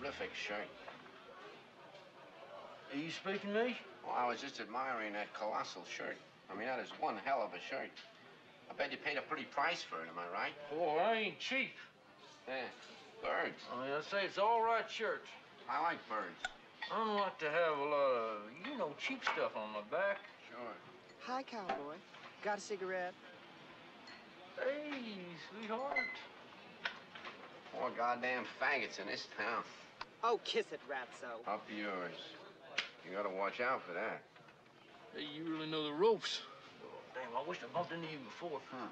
terrific shirt. Are you speaking to me? Well, I was just admiring that colossal shirt. I mean, that is one hell of a shirt. I bet you paid a pretty price for it, am I right? Oh, I ain't cheap. Yeah. Birds. I mean, I say it's all right shirt. I like birds. I don't like to have a lot of, you know, cheap stuff on my back. Sure. Hi, cowboy. Got a cigarette? Hey, sweetheart. More goddamn faggots in this town. Oh, kiss it, Ratso. Up yours. You gotta watch out for that. Hey, you really know the ropes. Oh, damn, I wish I bumped into you before. Huh.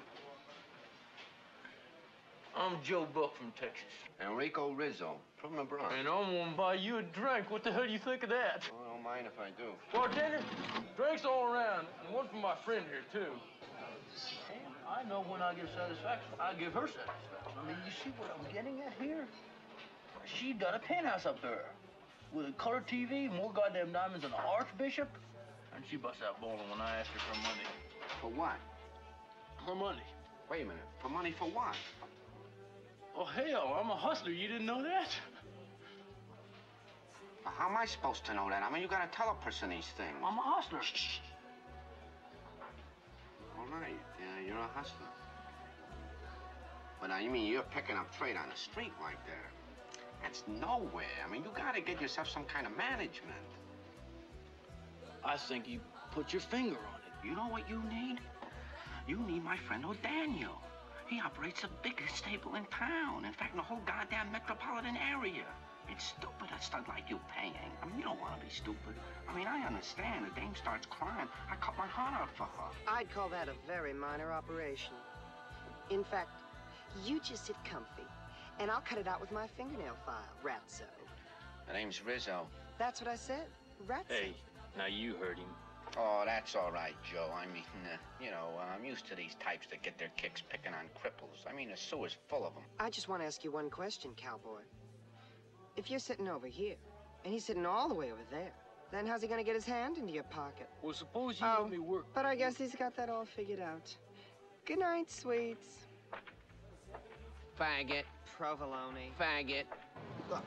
I'm Joe Buck from Texas. Enrico Rizzo, from the Bronx. And I'm gonna buy you a drink. What the hell do you think of that? Well, I don't mind if I do. Bartender, drinks all around, and one for my friend here, too. And I know when I give satisfaction, I give her satisfaction. I mean, you see what I'm getting at here? She got a penthouse up there with a color TV, more goddamn diamonds than an archbishop. And she busts out bowling when I ask her for money. For what? For money. Wait a minute. For money for what? Oh, hell, I'm a hustler. You didn't know that? Well, how am I supposed to know that? I mean, you gotta tell a person these things. I'm a hustler. All right, yeah, you're a hustler. But now, you mean you're picking up trade on the street like that? That's nowhere. I mean, you gotta get yourself some kind of management. I think you put your finger on it. You know what you need? You need my friend O'Daniel. He operates the biggest stable in town. In fact, in the whole goddamn metropolitan area. It's stupid a stud like you paying. I mean, you don't want to be stupid. I mean, I understand. The dame starts crying. I cut my heart out for her. I'd call that a very minor operation. In fact, you just sit comfy, and I'll cut it out with my fingernail file, Ratso. My name's Rizzo. That's what I said, Ratso. Hey, now you heard him. Oh, that's all right, Joe. I mean, uh, you know, uh, I'm used to these types that get their kicks picking on cripples. I mean, the sewer's full of them. I just want to ask you one question, cowboy. If you're sitting over here, and he's sitting all the way over there, then how's he gonna get his hand into your pocket? Well, suppose you Oh, let me work. But I guess he's got that all figured out. Good night, sweets. Faggot, Provolone. faggot. Look,